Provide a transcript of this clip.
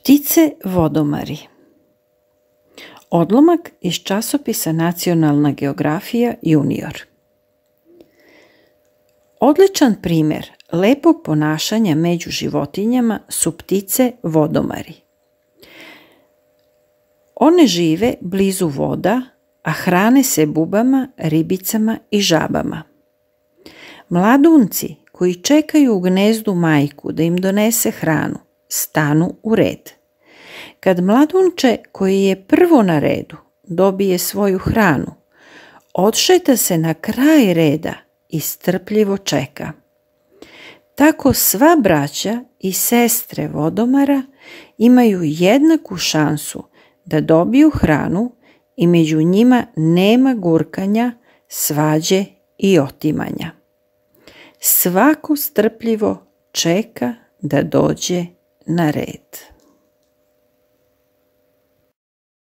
Ptice vodomari Odlomak iz časopisa Nacionalna geografija junior Odličan primjer lepog ponašanja među životinjama su ptice vodomari. One žive blizu voda, a hrane se bubama, ribicama i žabama. Mladunci koji čekaju u gnezdu majku da im donese hranu, stanu u red. Kad mladunče koji je prvo na redu dobije svoju hranu, odšeta se na kraj reda i strpljivo čeka. Tako sva braća i sestre vodomara imaju jednaku šansu da dobiju hranu i među njima nema gurkanja, svađe i otimanja. Svako strpljivo čeka da dođe narrate